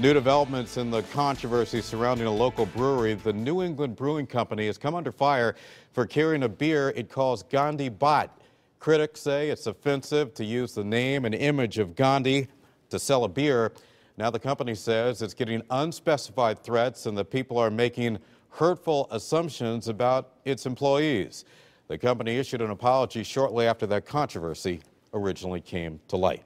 New developments in the controversy surrounding a local brewery. The New England Brewing Company has come under fire for carrying a beer it calls Gandhi Bot. Critics say it's offensive to use the name and image of Gandhi to sell a beer. Now the company says it's getting unspecified threats and the people are making hurtful assumptions about its employees. The company issued an apology shortly after that controversy originally came to light.